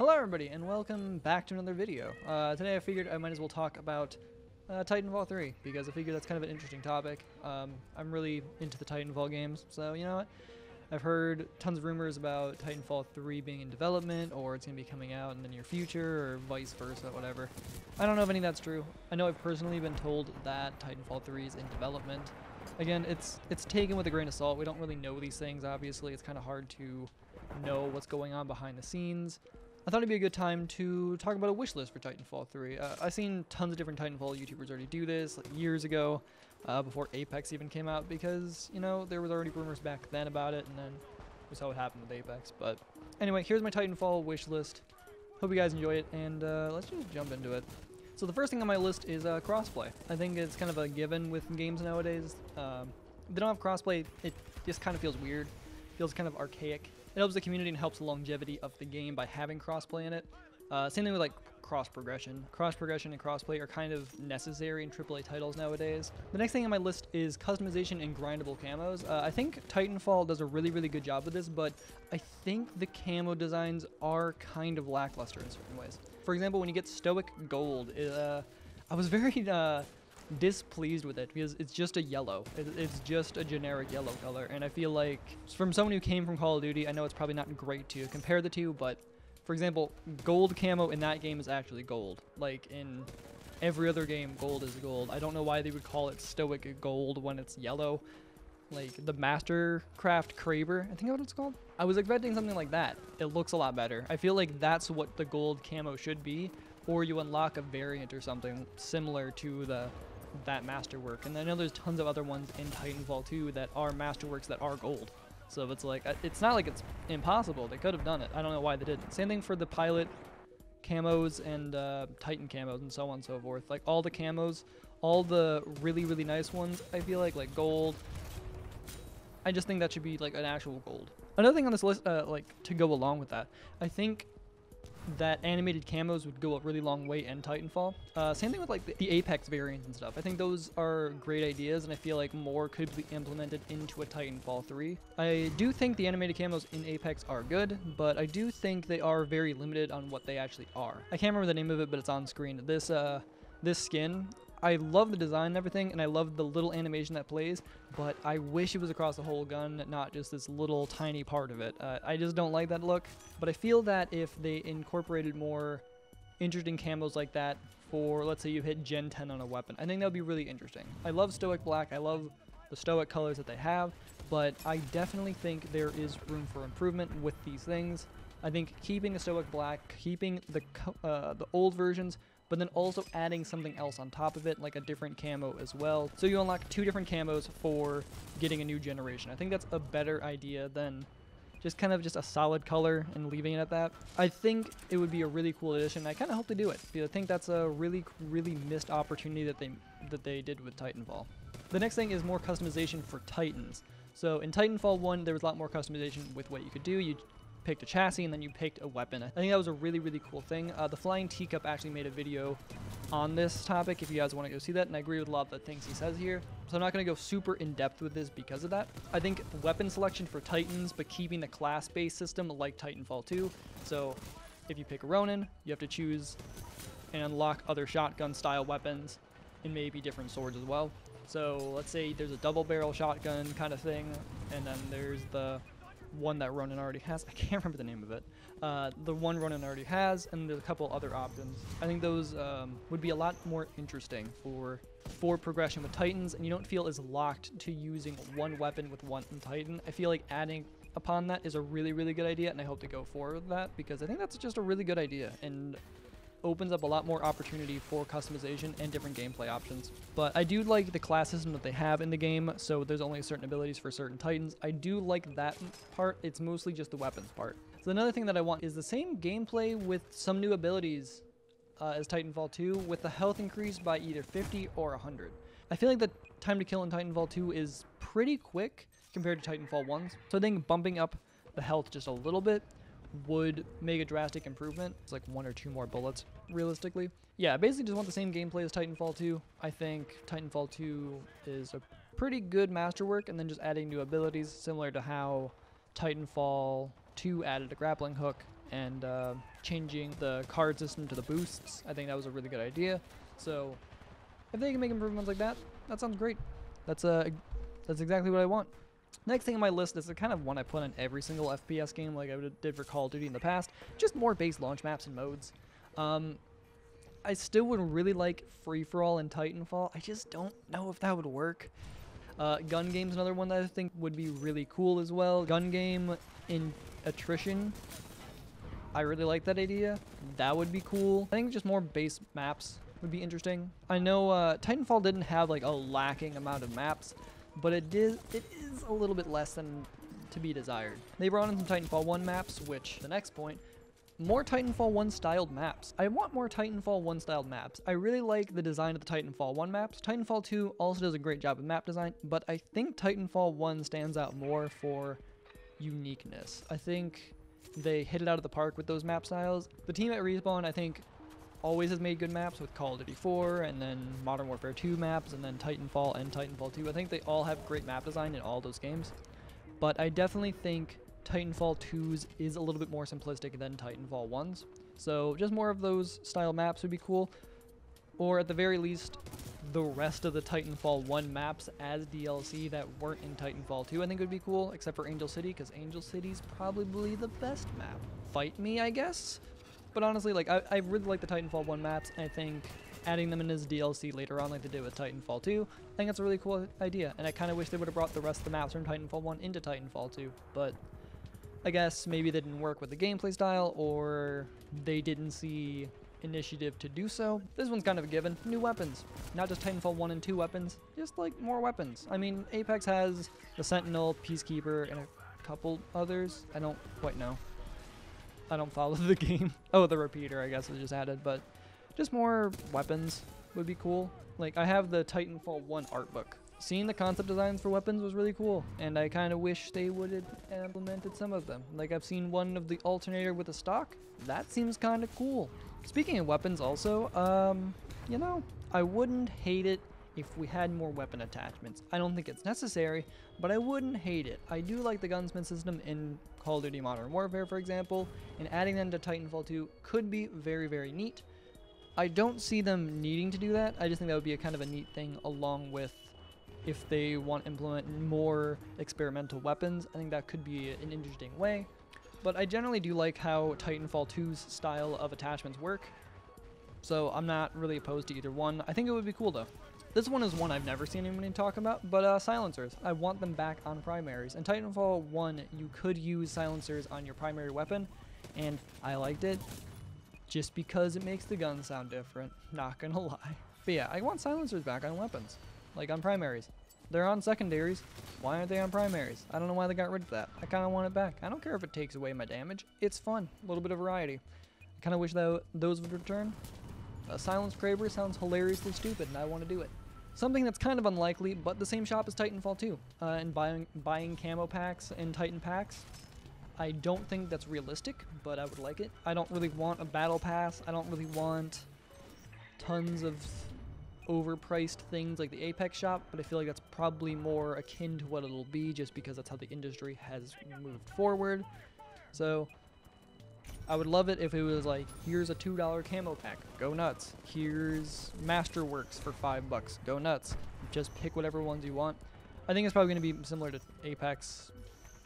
Hello everybody and welcome back to another video. Uh, today I figured I might as well talk about uh, Titanfall 3 because I figure that's kind of an interesting topic. Um, I'm really into the Titanfall games, so you know what? I've heard tons of rumors about Titanfall 3 being in development or it's going to be coming out in the near future or vice versa, whatever. I don't know if any of that's true. I know I've personally been told that Titanfall 3 is in development. Again, it's it's taken with a grain of salt. We don't really know these things, obviously. It's kind of hard to know what's going on behind the scenes. I thought it'd be a good time to talk about a wish list for Titanfall 3. Uh, I've seen tons of different Titanfall YouTubers already do this, like years ago, uh, before Apex even came out, because, you know, there was already rumors back then about it, and then we saw what happened with Apex. But anyway, here's my Titanfall wish list. Hope you guys enjoy it, and uh, let's just jump into it. So the first thing on my list is uh, crossplay. I think it's kind of a given with games nowadays. Um, they don't have crossplay, it just kind of feels weird. Feels kind of archaic. It helps the community and helps the longevity of the game by having crossplay in it. Uh, same thing with like cross progression. Cross progression and crossplay are kind of necessary in AAA titles nowadays. The next thing on my list is customization and grindable camos. Uh, I think Titanfall does a really, really good job with this, but I think the camo designs are kind of lackluster in certain ways. For example, when you get Stoic Gold, uh, I was very uh, displeased with it because it's just a yellow. It's just a generic yellow color, and I feel like from someone who came from Call of Duty, I know it's probably not great to compare the two, but for example, gold camo in that game is actually gold. Like in every other game, gold is gold. I don't know why they would call it stoic gold when it's yellow. Like the Mastercraft Kraber, I think that's what it's called. I was expecting something like that. It looks a lot better. I feel like that's what the gold camo should be, or you unlock a variant or something similar to the that masterwork. And I know there's tons of other ones in Titanfall 2 that are masterworks that are gold. So it's like, uh, it's not like it's impossible. They could have done it. I don't know why they didn't. Same thing for the pilot camos and uh, Titan camos and so on and so forth. Like all the camos, all the really, really nice ones, I feel like, like gold. I just think that should be like an actual gold. Another thing on this list, uh, like to go along with that, I think that animated camos would go a really long way in Titanfall. Uh, same thing with like the, the, Apex variants and stuff. I think those are great ideas and I feel like more could be implemented into a Titanfall 3. I do think the animated camos in Apex are good, but I do think they are very limited on what they actually are. I can't remember the name of it, but it's on screen. This, uh, this skin I love the design and everything, and I love the little animation that plays, but I wish it was across the whole gun, not just this little tiny part of it. Uh, I just don't like that look, but I feel that if they incorporated more interesting camos like that for, let's say you hit Gen 10 on a weapon, I think that would be really interesting. I love Stoic Black, I love the Stoic colors that they have, but I definitely think there is room for improvement with these things. I think keeping the Stoic Black, keeping the uh, the old versions but then also adding something else on top of it, like a different camo as well. So you unlock two different camos for getting a new generation. I think that's a better idea than just kind of just a solid color and leaving it at that. I think it would be a really cool addition. I kind of hope they do it I think that's a really, really missed opportunity that they that they did with Titanfall. The next thing is more customization for Titans. So in Titanfall 1, there was a lot more customization with what you could do. You picked a chassis and then you picked a weapon. I think that was a really, really cool thing. Uh, the Flying Teacup actually made a video on this topic if you guys want to go see that, and I agree with a lot of the things he says here. So I'm not going to go super in-depth with this because of that. I think weapon selection for Titans, but keeping the class-based system like Titanfall 2. So if you pick a Ronin, you have to choose and unlock other shotgun-style weapons and maybe different swords as well. So let's say there's a double barrel shotgun kind of thing, and then there's the one that Ronin already has. I can't remember the name of it. Uh, the one Ronin already has, and there's a couple other options. I think those um, would be a lot more interesting for for progression with Titans, and you don't feel as locked to using one weapon with one Titan. I feel like adding upon that is a really, really good idea, and I hope to go forward with that because I think that's just a really good idea. And opens up a lot more opportunity for customization and different gameplay options. But I do like the class system that they have in the game, so there's only certain abilities for certain titans. I do like that part, it's mostly just the weapons part. So another thing that I want is the same gameplay with some new abilities uh, as Titanfall 2 with the health increase by either 50 or 100. I feel like the time to kill in Titanfall 2 is pretty quick compared to Titanfall 1's, so I think bumping up the health just a little bit would make a drastic improvement. It's like one or two more bullets, realistically. Yeah, I basically just want the same gameplay as Titanfall 2. I think Titanfall 2 is a pretty good masterwork, and then just adding new abilities, similar to how Titanfall 2 added a grappling hook, and uh, changing the card system to the boosts. I think that was a really good idea. So if they can make improvements like that, that sounds great. That's uh, that's exactly what I want. Next thing on my list is the kind of one I put on every single FPS game like I did for Call of Duty in the past. Just more base launch maps and modes. Um, I still would really like Free For All and Titanfall. I just don't know if that would work. Uh, gun game's another one that I think would be really cool as well. Gun game in attrition. I really like that idea. That would be cool. I think just more base maps would be interesting. I know uh, Titanfall didn't have like a lacking amount of maps, but it did. It is a little bit less than to be desired. They brought in some Titanfall 1 maps, which, the next point, more Titanfall 1 styled maps. I want more Titanfall 1 styled maps. I really like the design of the Titanfall 1 maps. Titanfall 2 also does a great job with map design, but I think Titanfall 1 stands out more for uniqueness. I think they hit it out of the park with those map styles. The team at Respawn, I think, always has made good maps with Call of Duty 4 and then Modern Warfare 2 maps and then Titanfall and Titanfall 2. I think they all have great map design in all those games. But I definitely think Titanfall 2's is a little bit more simplistic than Titanfall 1's. So just more of those style maps would be cool. Or at the very least, the rest of the Titanfall 1 maps as DLC that weren't in Titanfall 2 I think would be cool, except for Angel City, because Angel City's probably the best map. Fight me, I guess? But honestly, like, I, I really like the Titanfall 1 maps, I think adding them in as DLC later on like they did with Titanfall 2, I think that's a really cool idea, and I kind of wish they would have brought the rest of the maps from Titanfall 1 into Titanfall 2, but I guess maybe they didn't work with the gameplay style, or they didn't see initiative to do so. This one's kind of a given. New weapons. Not just Titanfall 1 and 2 weapons, just like more weapons. I mean, Apex has the Sentinel, Peacekeeper, and a couple others. I don't quite know. I don't follow the game. Oh, the repeater, I guess, was just added, but just more weapons would be cool. Like, I have the Titanfall 1 art book. Seeing the concept designs for weapons was really cool, and I kind of wish they would have implemented some of them. Like, I've seen one of the alternator with a stock. That seems kind of cool. Speaking of weapons also, um, you know, I wouldn't hate it if we had more weapon attachments. I don't think it's necessary, but I wouldn't hate it. I do like the gunsmith system in Call of Duty Modern Warfare, for example, and adding them to Titanfall 2 could be very, very neat. I don't see them needing to do that. I just think that would be a kind of a neat thing along with if they want to implement more experimental weapons. I think that could be an interesting way. But I generally do like how Titanfall 2's style of attachments work. So I'm not really opposed to either one. I think it would be cool though. This one is one I've never seen anybody talk about, but uh, silencers. I want them back on primaries. In Titanfall 1, you could use silencers on your primary weapon, and I liked it just because it makes the gun sound different. Not gonna lie. But yeah, I want silencers back on weapons, like on primaries. They're on secondaries. Why aren't they on primaries? I don't know why they got rid of that. I kind of want it back. I don't care if it takes away my damage. It's fun. A little bit of variety. I kind of wish that those would return. A Silence Kraber sounds hilariously stupid, and I want to do it. Something that's kind of unlikely, but the same shop as Titanfall 2, uh, and buying, buying camo packs and Titan packs. I don't think that's realistic, but I would like it. I don't really want a battle pass. I don't really want tons of overpriced things like the Apex shop, but I feel like that's probably more akin to what it'll be just because that's how the industry has moved forward. So I would love it if it was like, here's a $2 camo pack, go nuts. Here's Masterworks for 5 bucks, go nuts. Just pick whatever ones you want. I think it's probably going to be similar to Apex.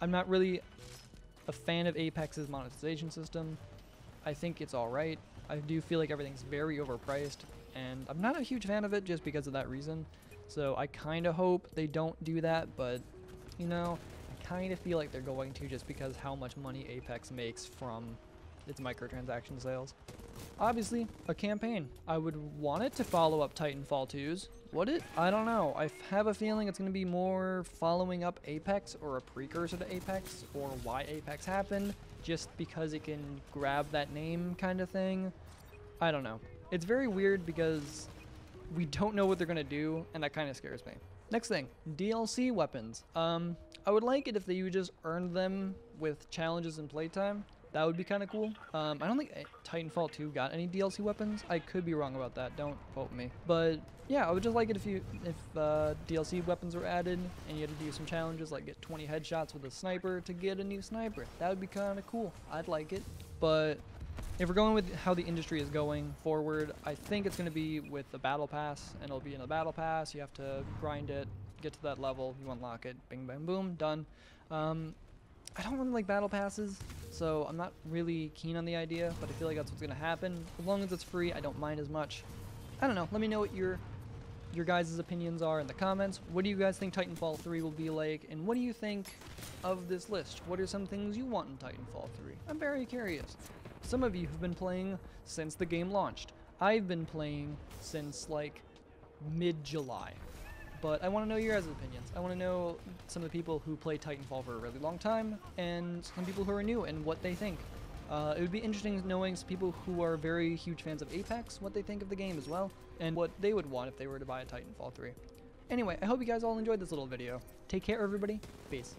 I'm not really a fan of Apex's monetization system. I think it's alright. I do feel like everything's very overpriced and I'm not a huge fan of it just because of that reason. So I kind of hope they don't do that, but you know, I kind of feel like they're going to just because how much money Apex makes from its microtransaction sales. Obviously, a campaign. I would want it to follow up Titanfall 2's. Would it? I don't know. I have a feeling it's going to be more following up Apex or a precursor to Apex or why Apex happened just because it can grab that name kind of thing. I don't know. It's very weird because we don't know what they're going to do, and that kind of scares me. Next thing, DLC weapons. Um, I would like it if they would just earn them with challenges and playtime. That would be kind of cool. Um, I don't think Titanfall 2 got any DLC weapons. I could be wrong about that. Don't quote me. But yeah, I would just like it if you if uh, DLC weapons were added and you had to do some challenges like get 20 headshots with a sniper to get a new sniper. That would be kind of cool. I'd like it. but if we're going with how the industry is going forward, I think it's going to be with the battle pass, and it'll be in the battle pass. You have to grind it, get to that level, you unlock it, bing, bang, boom, done. Um, I don't really like battle passes, so I'm not really keen on the idea, but I feel like that's what's going to happen. As long as it's free, I don't mind as much. I don't know. Let me know what your your guys' opinions are in the comments. What do you guys think Titanfall 3 will be like, and what do you think of this list? What are some things you want in Titanfall 3? I'm very curious. Some of you have been playing since the game launched. I've been playing since like mid-July. But I want to know your guys' opinions. I want to know some of the people who play Titanfall for a really long time, and some people who are new, and what they think. Uh, it would be interesting knowing some people who are very huge fans of Apex, what they think of the game as well, and what they would want if they were to buy a Titanfall 3. Anyway, I hope you guys all enjoyed this little video. Take care, everybody. Peace.